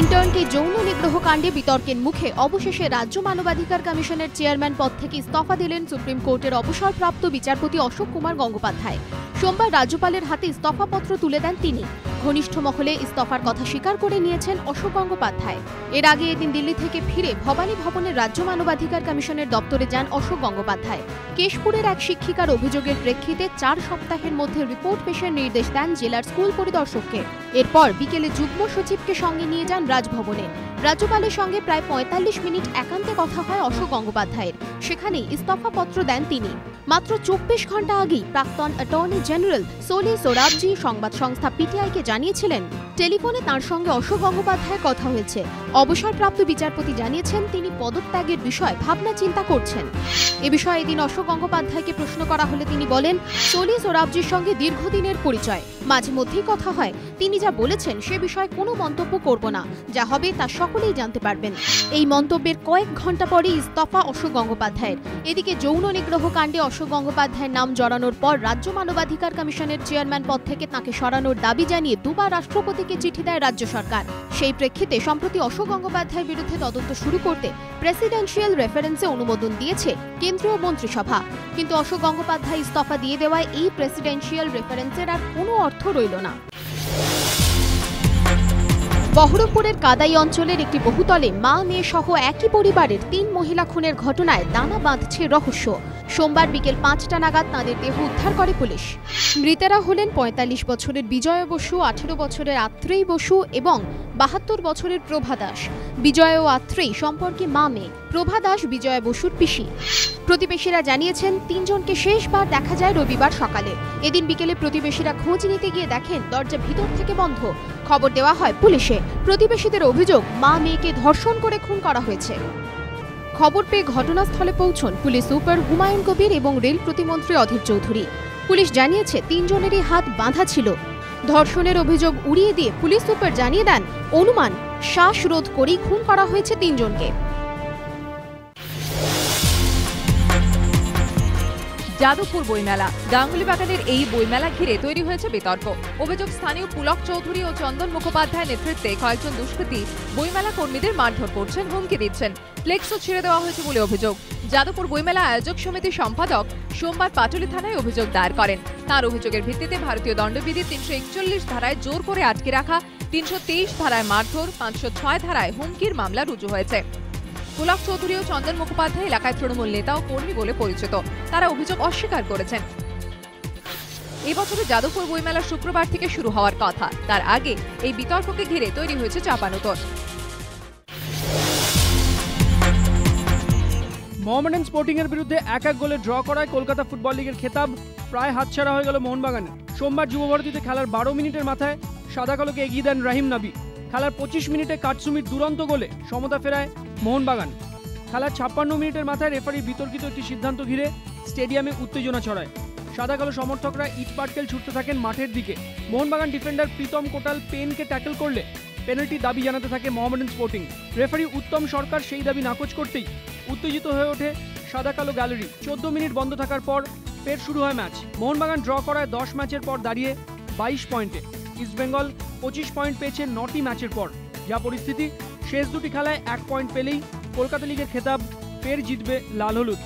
ইন্টার্নকে যৌন নিগ্রহ কাণ্ডে বিতর্কের মুখে অবশেষে রাজ্য মানবাধিকার কমিশনের চেয়ারম্যান পদ থেকে ইস্তফা দিলেন সুপ্রিম কোর্টের অবসরপ্রাপ্ত বিচারপতি অশোক কুমার গঙ্গোপাধ্যায়। সোমবার রাজ্যপালের হাতে ইস্তফাপত্র তুলে দেন তিনি। ঘনিষ্ঠ মহলে ইস্তফার কথা স্বীকার করে নিয়েছেন অশোক গঙ্গোপাধ্যায়। এর আগে এদিন দিল্লি থেকে ফিরে ভবানী ভবনের রাজ্য মানবাধিকার কমিশনের দপ্তরে যান অশোক গঙ্গোপাধ্যায়। কেশপুরের এক শিক্ষিকার অভিযোগের প্রেক্ষিতে চার সপ্তাহের মধ্যে রিপোর্ট পেশের নির্দেশ দেন জেলার স্কুল পরিদর্শককে। এরপর বিকেলে যুগ্ম সচিবকে সঙ্গে নিয়ে যান রাজভবনে। রাজ্যপালের সঙ্গে প্রায় পঁয়তাল্লিশ মিনিট একান্তে কথা হয় অশোক গঙ্গোপাধ্যায়ের। সেখানেই ইস্তফাপত্র দেন তিনি। মাত্র চব্বিশ ঘণ্টা আগেই প্রাক্তন অ্যাটর্নি জেনারেল সোলি সোরাবজি সংবাদ সংস্থা পিটিআইকে জানিয়েছিলেন, টেলিফোনে তার সঙ্গে অশোক গঙ্গোপাধ্যায়ের কথা হয়েছে। অবসরপ্রাপ্ত বিচারপতি জানিয়েছেন, তিনি পদত্যাগের বিষয়ে ভাবনা চিন্তা করছেন। এ বিষয়ে এদিন অশোক গঙ্গোপাধ্যায়কে প্রশ্ন করা হলে তিনি বলেন, সোলি সোরাবজির সঙ্গে দীর্ঘদিনের পরিচয়। মাঝে মধ্যেই কথা হয়, তিনি যা বলেছেন সে বিষয়ে কোনো মন্তব্য করব না। যা হবে তা সকলেই জানতে পারবেন। এই মন্তব্যের কয়েক ঘণ্টা পরে ইস্তফা অশোক গঙ্গোপাধ্যায়ের। এদিকে যৌন নিগ্রহ কাণ্ডে অশোক গঙ্গোপাধ্যায়ের নাম জড়ানোর পর রাজ্য মানবাধিকার কমিশনের চেয়ারম্যান পদ থেকে তাকে সরানোর দাবি জানিয়ে দুবার রাষ্ট্রপতিকে চিঠি দেয় রাজ্য সরকার। সেই প্রেক্ষিতে সম্প্রতি অশোক গঙ্গোপাধ্যায়ের বিরুদ্ধে তদন্ত শুরু করতে প্রেসিডেন্সিয়াল রেফারেন্সে অনুমোদন দিয়েছে কেন্দ্রীয় মন্ত্রিসভা। কিন্তু অশোক গঙ্গোপাধ্যায় ইস্তফা দিয়ে দেওয়ায় এই প্রেসিডেন্সিয়াল রেফারেন্সের আর কোনো অর্থ রইল না। বহরমপুরের কাদাই অঞ্চলের একটি বহুতলে মা মেয়ে সহ একই পরিবারের তিন মহিলা খুনের ঘটনায় দানা বাঁধছে রহস্য। সোমবার বিকেল পাঁচটা নাগাদ তাঁদের দেহ উদ্ধার করে পুলিশ। মৃতেরা হলেন পঁয়তাল্লিশ বছরের বিজয় বসু, আঠেরো বছরের আত্রেই বসু এবং বাহাত্তর বছরের প্রভা দাস। বিজয় ও আত্রেই সম্পর্কে মা মেয়ে, প্রভা দাস বিজয় বসুর পিসি। প্রতিবেশীরা জানিয়েছেন, তিনজনকে শেষবার দেখা যায় রবিবার সকালে। এদিন বিকেলে প্রতিবেশীরা খোঁজ নিতে গিয়ে দেখেন, দরজা ভিতর থেকে বন্ধ। খবর দেওয়া হয় পুলিশে। প্রতিবেশীদের অভিযোগ, মা মেয়েকে ধর্ষণ করে খুন করা হয়েছে। খবর পেয়ে ঘটনাস্থলে পৌঁছন পুলিশ সুপার হুমায়ুন কবির এবং রেল প্রতিমন্ত্রী অধীর চৌধুরী। পুলিশ জানিয়েছে, তিনজনেরই হাত বাঁধা ছিল। ধর্ষণের অভিযোগ উড়িয়ে দিয়ে পুলিশ সুপার জানিয়ে দেন, অনুমান, শ্বাসরোধ করেই খুন করা হয়েছে তিনজনকে। যাদবপুর বইমেলা। গাঙ্গুলি বাগানের এই বইমেলা ঘিরে তৈরি হয়েছে বিতর্ক। অভিযোগ, স্থানীয় পুলক চৌধুরী ও চন্দন মুখোপাধ্যায় নেতৃত্বে কয়েকজন দুষ্কৃতী বইমেলা কর্মীদের মারধর করছেন, হুমকি দিচ্ছেন। ফ্লেক্সও ছেড়ে দেওয়া হয়েছে বলে অভিযোগ। যাদবপুর বইমেলা আয়োজক সমিতির সম্পাদক সোমবার পাটুলি থানায় অভিযোগ দায়ের করেন। তার অভিযোগের ভিত্তিতে ভারতীয় দণ্ডবিধি তিনশো একচল্লিশ ধারায় জোর করে আটকে রাখা, তিনশো তেইশ ধারায় মারধর, পাঁচশো ছয় ধারায় হুমকির মামলা রুজু হয়েছে। পুলক চৌধুরী ও চন্দন মুখোপাধ্যায় এলাকায় তৃণমূল নেতা ও কর্মী বলে পরিচিত। তারা অভিযোগ অস্বীকার করেছেন। এবছরে যাদবপুর বইমেলা শুক্রবার থেকে শুরু হওয়ার কথা। তার আগে এই বিতর্ককে ঘিরে তৈরি হয়েছে চাপানুতর মোহামেডান স্পোর্টিং এর বিরুদ্ধে এক এক গোলে ড্র করায় কলকাতা ফুটবল লিগের খেতাব। প্রায় হাতছাড়া হয়ে গেল মোহনবাগানের সোমবার যুবভারতীতে খেলার বারো মিনিটের মাথায় সাদা কালোকে এগিয়ে দেন রাহিম নাবি খেলার পঁচিশ মিনিটে কাটসুমির দুরন্ত গোলে সমতা ফেরায় মোহনবাগান। খেলার ছাপ্পান্ন মিনিটের মাথায় রেফারি বিতর্কিত একটি সিদ্ধান্ত ঘিরে স্টেডিয়ামে উত্তেজনা ছড়ায়। সাদা কালো সমর্থকরা ইট পাটকেল ছুটতে থাকেন মাঠের দিকে। মোহনবাগান ডিফেন্ডার প্রীতম কোটাল পেনকে ট্যাকেল করলে পেনাল্টি দাবি জানাতে থাকে মোহামেডান স্পোর্টিং। রেফারি উত্তম সরকার সেই দাবি নাকচ করতেই উত্তেজিত হয়ে ওঠে সাদা কালো গ্যালারি। চোদ্দ মিনিট বন্ধ থাকার পর ফের শুরু হয় ম্যাচ। মোহনবাগান ড্র করায় দশ ম্যাচের পর দাঁড়িয়ে বাইশ পয়েন্টে। ইস্টবেঙ্গল পঁচিশ পয়েন্ট পেয়েছে নটি ম্যাচের পর। যা পরিস্থিতি, শেষ দুটি খেলায় এক পয়েন্ট পেলেই কলকাতা লিগের খেতাব ফের জিতবে লাল হলুদ।